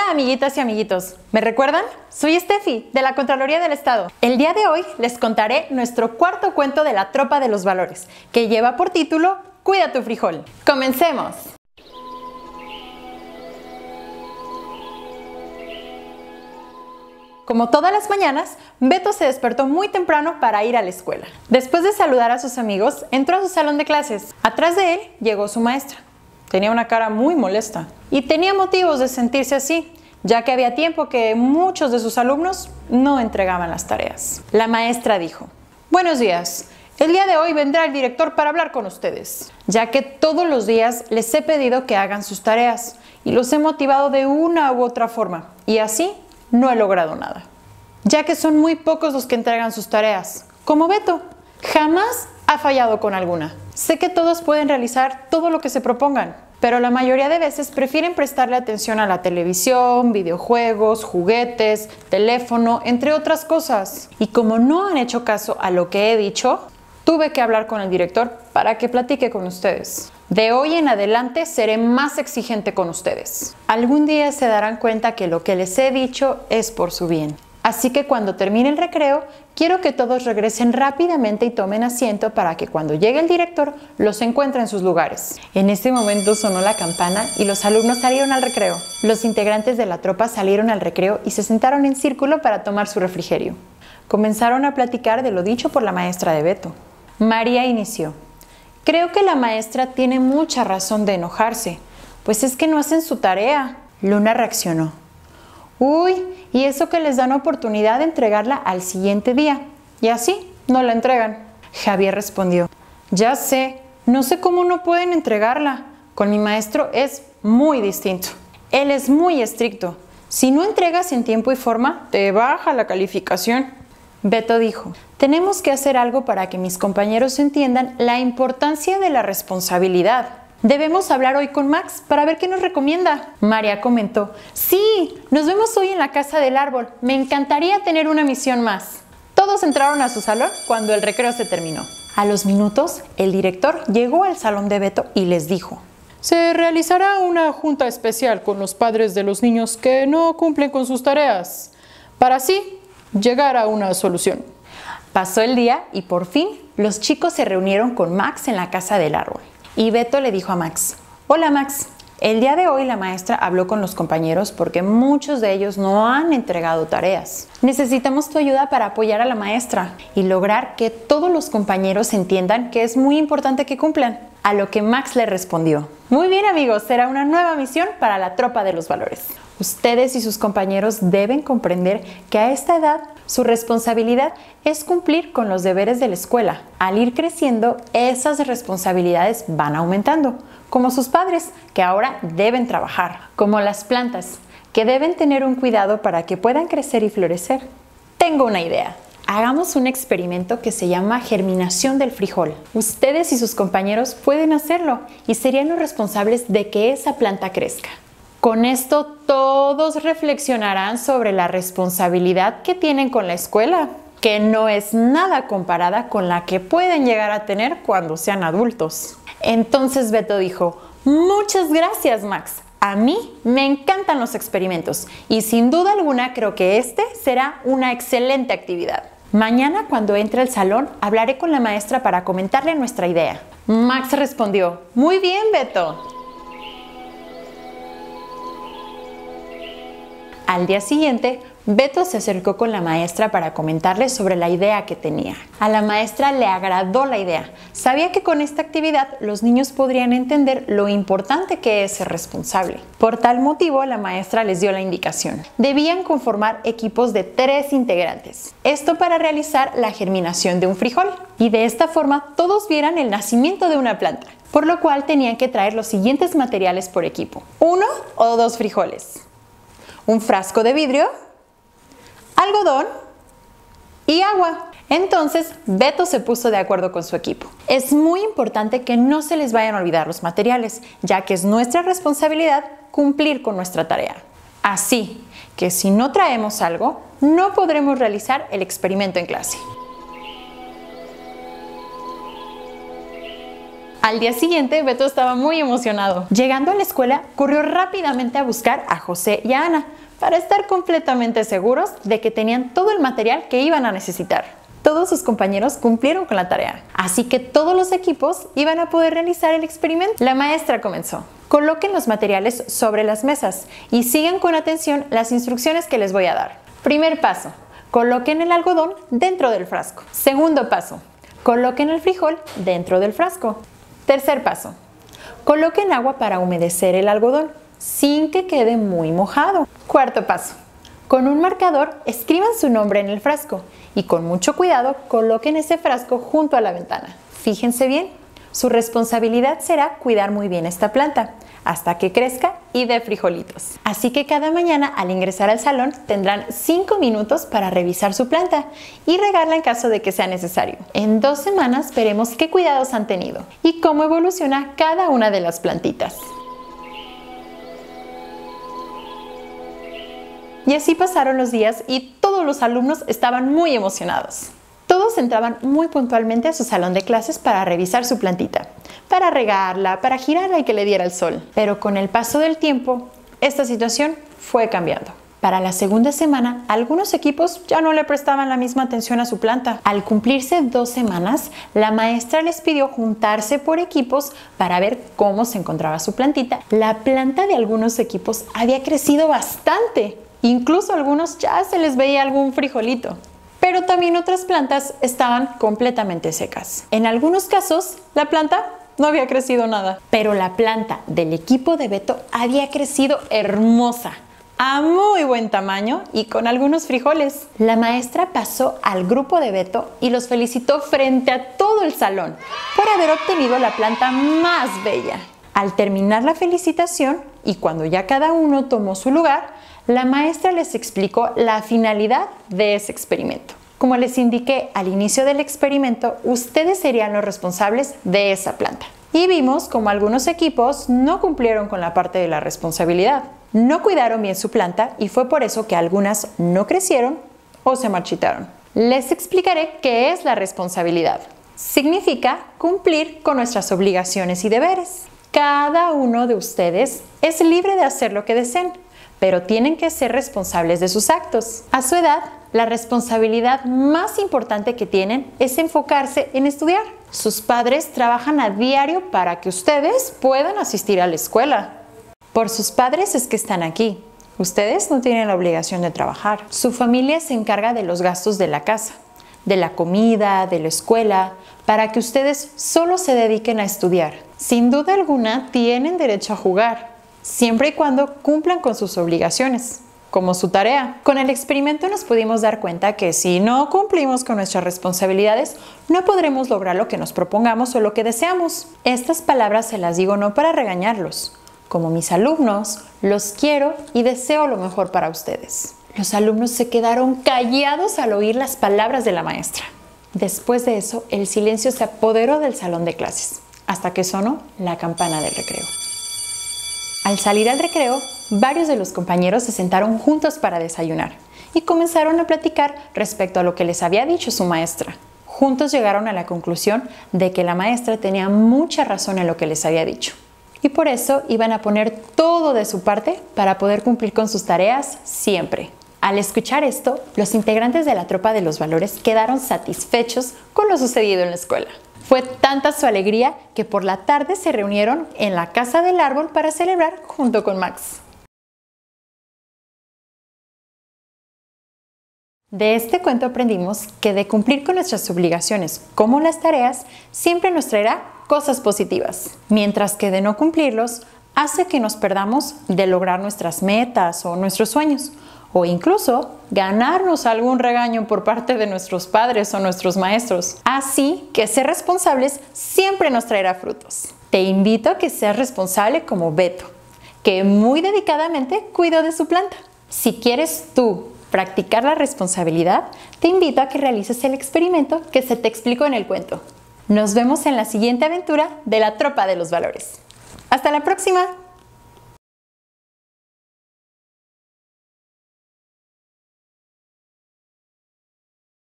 amiguitas y amiguitos, ¿me recuerdan? Soy Steffi, de la Contraloría del Estado. El día de hoy les contaré nuestro cuarto cuento de la Tropa de los Valores, que lleva por título Cuida tu frijol. ¡Comencemos! Como todas las mañanas, Beto se despertó muy temprano para ir a la escuela. Después de saludar a sus amigos, entró a su salón de clases. Atrás de él llegó su maestra. Tenía una cara muy molesta y tenía motivos de sentirse así, ya que había tiempo que muchos de sus alumnos no entregaban las tareas. La maestra dijo, Buenos días, el día de hoy vendrá el director para hablar con ustedes, ya que todos los días les he pedido que hagan sus tareas y los he motivado de una u otra forma y así no he logrado nada, ya que son muy pocos los que entregan sus tareas, como Beto. Jamás ha fallado con alguna. Sé que todos pueden realizar todo lo que se propongan, pero la mayoría de veces prefieren prestarle atención a la televisión, videojuegos, juguetes, teléfono, entre otras cosas. Y como no han hecho caso a lo que he dicho, tuve que hablar con el director para que platique con ustedes. De hoy en adelante seré más exigente con ustedes. Algún día se darán cuenta que lo que les he dicho es por su bien. Así que cuando termine el recreo, quiero que todos regresen rápidamente y tomen asiento para que cuando llegue el director los encuentre en sus lugares. En ese momento sonó la campana y los alumnos salieron al recreo. Los integrantes de la tropa salieron al recreo y se sentaron en círculo para tomar su refrigerio. Comenzaron a platicar de lo dicho por la maestra de Beto. María inició. Creo que la maestra tiene mucha razón de enojarse, pues es que no hacen su tarea. Luna reaccionó. Uy, y eso que les dan oportunidad de entregarla al siguiente día. Y así no la entregan. Javier respondió. Ya sé, no sé cómo no pueden entregarla. Con mi maestro es muy distinto. Él es muy estricto. Si no entregas en tiempo y forma, te baja la calificación. Beto dijo, tenemos que hacer algo para que mis compañeros entiendan la importancia de la responsabilidad. Debemos hablar hoy con Max para ver qué nos recomienda. María comentó, sí, nos vemos hoy en la casa del árbol. Me encantaría tener una misión más. Todos entraron a su salón cuando el recreo se terminó. A los minutos, el director llegó al salón de Beto y les dijo, se realizará una junta especial con los padres de los niños que no cumplen con sus tareas, para así llegar a una solución. Pasó el día y por fin los chicos se reunieron con Max en la casa del árbol. Y Beto le dijo a Max, hola Max, el día de hoy la maestra habló con los compañeros porque muchos de ellos no han entregado tareas. Necesitamos tu ayuda para apoyar a la maestra y lograr que todos los compañeros entiendan que es muy importante que cumplan. A lo que Max le respondió, muy bien amigos, será una nueva misión para la tropa de los valores. Ustedes y sus compañeros deben comprender que a esta edad su responsabilidad es cumplir con los deberes de la escuela. Al ir creciendo, esas responsabilidades van aumentando, como sus padres, que ahora deben trabajar, como las plantas, que deben tener un cuidado para que puedan crecer y florecer. Tengo una idea. Hagamos un experimento que se llama germinación del frijol. Ustedes y sus compañeros pueden hacerlo y serían los responsables de que esa planta crezca. Con esto todos reflexionarán sobre la responsabilidad que tienen con la escuela, que no es nada comparada con la que pueden llegar a tener cuando sean adultos. Entonces Beto dijo, muchas gracias Max, a mí me encantan los experimentos y sin duda alguna creo que este será una excelente actividad. Mañana cuando entre al salón hablaré con la maestra para comentarle nuestra idea. Max respondió, muy bien Beto, Al día siguiente, Beto se acercó con la maestra para comentarle sobre la idea que tenía. A la maestra le agradó la idea. Sabía que con esta actividad los niños podrían entender lo importante que es ser responsable. Por tal motivo, la maestra les dio la indicación. Debían conformar equipos de tres integrantes. Esto para realizar la germinación de un frijol. Y de esta forma todos vieran el nacimiento de una planta. Por lo cual tenían que traer los siguientes materiales por equipo. Uno o dos frijoles un frasco de vidrio, algodón y agua. Entonces, Beto se puso de acuerdo con su equipo. Es muy importante que no se les vayan a olvidar los materiales, ya que es nuestra responsabilidad cumplir con nuestra tarea. Así que si no traemos algo, no podremos realizar el experimento en clase. Al día siguiente, Beto estaba muy emocionado. Llegando a la escuela, corrió rápidamente a buscar a José y a Ana para estar completamente seguros de que tenían todo el material que iban a necesitar. Todos sus compañeros cumplieron con la tarea, así que todos los equipos iban a poder realizar el experimento. La maestra comenzó. Coloquen los materiales sobre las mesas y sigan con atención las instrucciones que les voy a dar. Primer paso, coloquen el algodón dentro del frasco. Segundo paso, coloquen el frijol dentro del frasco. Tercer paso, coloquen agua para humedecer el algodón sin que quede muy mojado. Cuarto paso, con un marcador escriban su nombre en el frasco y con mucho cuidado coloquen ese frasco junto a la ventana. Fíjense bien, su responsabilidad será cuidar muy bien esta planta hasta que crezca y dé frijolitos. Así que cada mañana al ingresar al salón tendrán 5 minutos para revisar su planta y regarla en caso de que sea necesario. En dos semanas veremos qué cuidados han tenido y cómo evoluciona cada una de las plantitas. Y así pasaron los días y todos los alumnos estaban muy emocionados. Todos entraban muy puntualmente a su salón de clases para revisar su plantita para regarla, para girarla y que le diera el sol. Pero con el paso del tiempo, esta situación fue cambiando. Para la segunda semana, algunos equipos ya no le prestaban la misma atención a su planta. Al cumplirse dos semanas, la maestra les pidió juntarse por equipos para ver cómo se encontraba su plantita. La planta de algunos equipos había crecido bastante. Incluso a algunos ya se les veía algún frijolito pero también otras plantas estaban completamente secas. En algunos casos, la planta no había crecido nada. Pero la planta del equipo de Beto había crecido hermosa, a muy buen tamaño y con algunos frijoles. La maestra pasó al grupo de Beto y los felicitó frente a todo el salón por haber obtenido la planta más bella. Al terminar la felicitación y cuando ya cada uno tomó su lugar, la maestra les explicó la finalidad de ese experimento. Como les indiqué al inicio del experimento, ustedes serían los responsables de esa planta. Y vimos como algunos equipos no cumplieron con la parte de la responsabilidad. No cuidaron bien su planta y fue por eso que algunas no crecieron o se marchitaron. Les explicaré qué es la responsabilidad. Significa cumplir con nuestras obligaciones y deberes. Cada uno de ustedes es libre de hacer lo que deseen, pero tienen que ser responsables de sus actos. A su edad, la responsabilidad más importante que tienen es enfocarse en estudiar. Sus padres trabajan a diario para que ustedes puedan asistir a la escuela. Por sus padres es que están aquí. Ustedes no tienen la obligación de trabajar. Su familia se encarga de los gastos de la casa, de la comida, de la escuela, para que ustedes solo se dediquen a estudiar. Sin duda alguna, tienen derecho a jugar, siempre y cuando cumplan con sus obligaciones como su tarea. Con el experimento nos pudimos dar cuenta que si no cumplimos con nuestras responsabilidades, no podremos lograr lo que nos propongamos o lo que deseamos. Estas palabras se las digo no para regañarlos. Como mis alumnos, los quiero y deseo lo mejor para ustedes. Los alumnos se quedaron callados al oír las palabras de la maestra. Después de eso, el silencio se apoderó del salón de clases, hasta que sonó la campana del recreo. Al salir al recreo, varios de los compañeros se sentaron juntos para desayunar y comenzaron a platicar respecto a lo que les había dicho su maestra. Juntos llegaron a la conclusión de que la maestra tenía mucha razón en lo que les había dicho y por eso iban a poner todo de su parte para poder cumplir con sus tareas siempre. Al escuchar esto, los integrantes de la tropa de los valores quedaron satisfechos con lo sucedido en la escuela. Fue tanta su alegría que por la tarde se reunieron en la casa del árbol para celebrar junto con Max. De este cuento aprendimos que de cumplir con nuestras obligaciones como las tareas siempre nos traerá cosas positivas, mientras que de no cumplirlos hace que nos perdamos de lograr nuestras metas o nuestros sueños o incluso ganarnos algún regaño por parte de nuestros padres o nuestros maestros. Así que ser responsables siempre nos traerá frutos. Te invito a que seas responsable como Beto, que muy dedicadamente cuidó de su planta. Si quieres tú practicar la responsabilidad, te invito a que realices el experimento que se te explicó en el cuento. Nos vemos en la siguiente aventura de la Tropa de los Valores. Hasta la próxima.